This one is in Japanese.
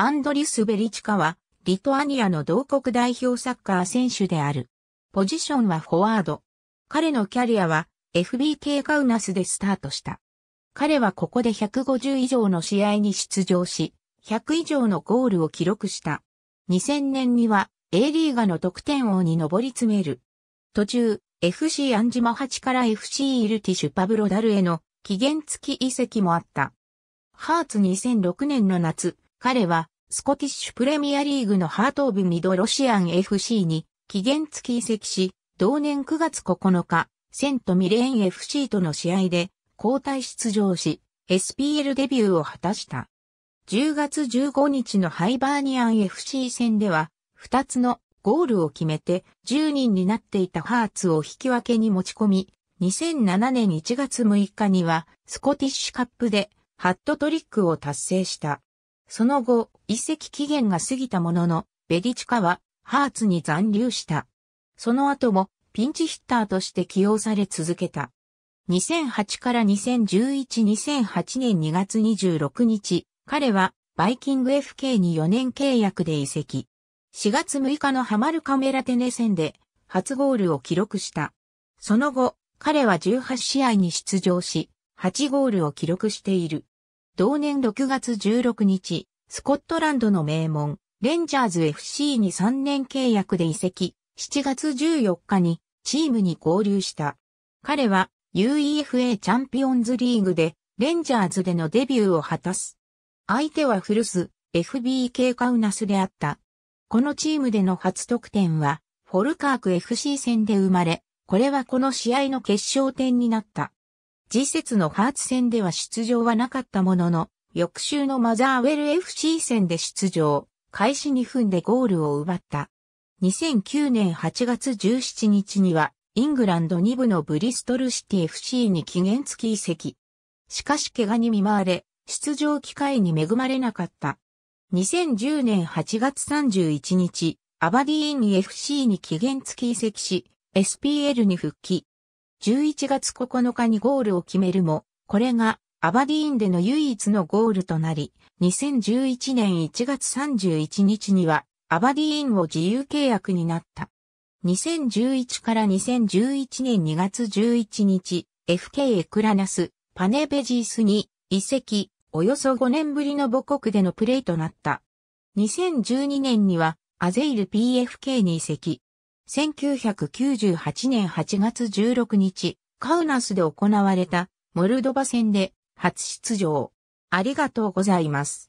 アンドリス・ベリチカは、リトアニアの同国代表サッカー選手である。ポジションはフォワード。彼のキャリアは FBK カウナスでスタートした。彼はここで150以上の試合に出場し、100以上のゴールを記録した。2000年には A リーガの得点王に上り詰める。途中、FC アンジマ8から FC イルティシュパブロダルへの期限付き移籍もあった。ハーツ2006年の夏、彼はスコティッシュプレミアリーグのハートオブミドロシアン FC に期限付き移籍し、同年9月9日、セントミレーン FC との試合で交代出場し、SPL デビューを果たした。10月15日のハイバーニアン FC 戦では、2つのゴールを決めて10人になっていたハーツを引き分けに持ち込み、2007年1月6日にはスコティッシュカップでハットトリックを達成した。その後、移籍期限が過ぎたものの、ベディチカはハーツに残留した。その後もピンチヒッターとして起用され続けた。2008から2011-2008年2月26日、彼はバイキング FK に4年契約で移籍。4月6日のハマルカメラテネ戦で初ゴールを記録した。その後、彼は18試合に出場し、8ゴールを記録している。同年6月16日、スコットランドの名門、レンジャーズ FC に3年契約で移籍、7月14日にチームに合流した。彼は UEFA チャンピオンズリーグでレンジャーズでのデビューを果たす。相手は古巣 FBK カウナスであった。このチームでの初得点はフォルカーク FC 戦で生まれ、これはこの試合の決勝点になった。次節のハーツ戦では出場はなかったものの、翌週のマザーウェル FC 戦で出場、開始2分でゴールを奪った。2009年8月17日にはイングランド2部のブリストルシティ FC に期限付き移籍。しかし怪我に見舞われ、出場機会に恵まれなかった。2010年8月31日、アバディーンに FC に期限付き移籍し、SPL に復帰。11月9日にゴールを決めるも、これがアバディーンでの唯一のゴールとなり、2011年1月31日にはアバディーンを自由契約になった。2011から2011年2月11日、FK エクラナス、パネベジースに移籍、およそ5年ぶりの母国でのプレイとなった。2012年にはアゼイル PFK に移籍。1998年8月16日、カウナスで行われたモルドバ戦で初出場。ありがとうございます。